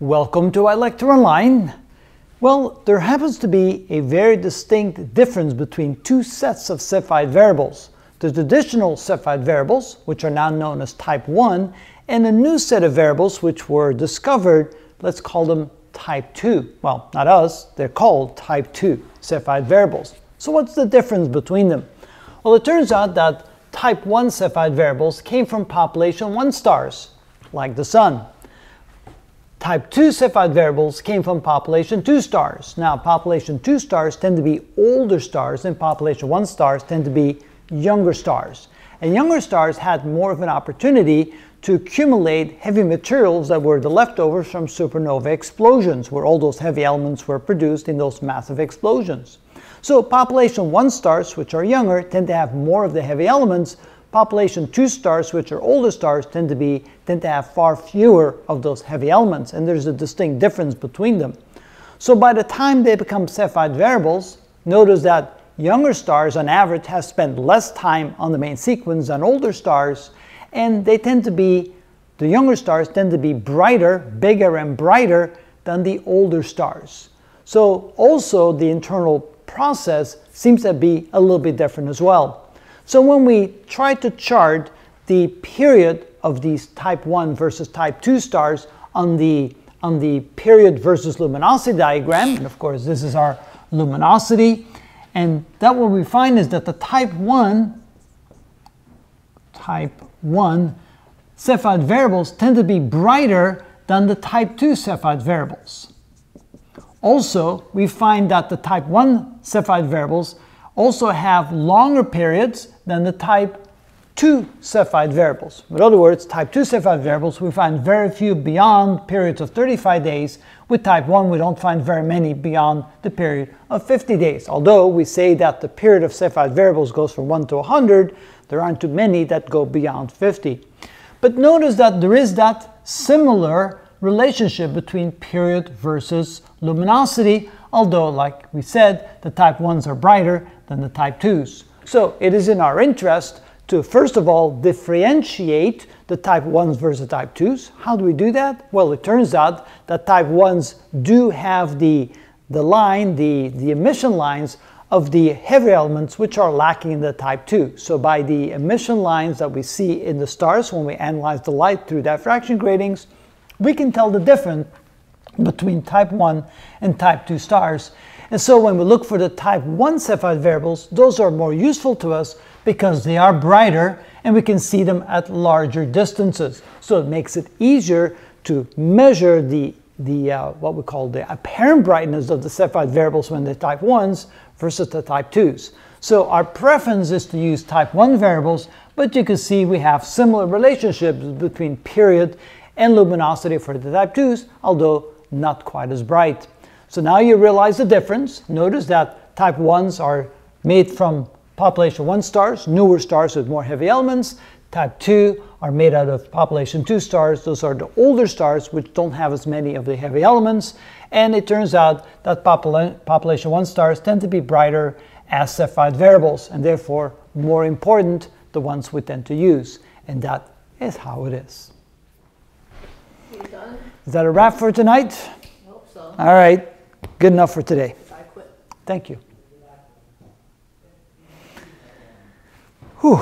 Welcome to iLecture Online. Well, there happens to be a very distinct difference between two sets of Cepheid variables. The traditional Cepheid variables, which are now known as type 1, and a new set of variables which were discovered, let's call them type 2. Well, not us, they're called type 2 Cepheid variables. So what's the difference between them? Well, it turns out that type 1 Cepheid variables came from population 1 stars, like the Sun. Type 2 Cepheid variables came from population 2 stars. Now, population 2 stars tend to be older stars, and population 1 stars tend to be younger stars. And younger stars had more of an opportunity to accumulate heavy materials that were the leftovers from supernova explosions, where all those heavy elements were produced in those massive explosions. So, population 1 stars, which are younger, tend to have more of the heavy elements, population 2 stars, which are older stars, tend to be tend to have far fewer of those heavy elements, and there's a distinct difference between them. So by the time they become Cepheid variables, notice that younger stars on average have spent less time on the main sequence than older stars, and they tend to be the younger stars tend to be brighter, bigger and brighter than the older stars. So also the internal process seems to be a little bit different as well. So when we try to chart the period of these type 1 versus type 2 stars on the, on the period versus luminosity diagram, and of course this is our luminosity, and that what we find is that the type 1 type 1 Cepheid variables tend to be brighter than the type 2 Cepheid variables. Also, we find that the type 1 Cepheid variables also have longer periods than the type 2 Cepheid variables. In other words, type 2 Cepheid variables we find very few beyond periods of 35 days. With type 1 we don't find very many beyond the period of 50 days. Although we say that the period of Cepheid variables goes from 1 to 100, there aren't too many that go beyond 50. But notice that there is that similar relationship between period versus luminosity, although like we said, the type 1s are brighter than the type 2s. So it is in our interest to first of all differentiate the type 1s versus the type 2s. How do we do that? Well, it turns out that type 1s do have the, the line, the, the emission lines of the heavy elements which are lacking in the type 2. So by the emission lines that we see in the stars when we analyze the light through diffraction gratings, we can tell the difference between type 1 and type 2 stars and so when we look for the type 1 Cepheid variables, those are more useful to us because they are brighter and we can see them at larger distances. So it makes it easier to measure the, the uh, what we call the apparent brightness of the Cepheid variables when they're type 1s versus the type 2s. So our preference is to use type 1 variables, but you can see we have similar relationships between period and luminosity for the type 2s, although not quite as bright. So now you realize the difference. Notice that type 1s are made from population 1 stars, newer stars with more heavy elements. Type 2 are made out of population 2 stars. Those are the older stars which don't have as many of the heavy elements. And it turns out that popula population 1 stars tend to be brighter as Cepheid variables and therefore more important the ones we tend to use. And that is how it is. Is that a wrap for tonight? I Hope so. All right. Good enough for today. Thank you. Whew.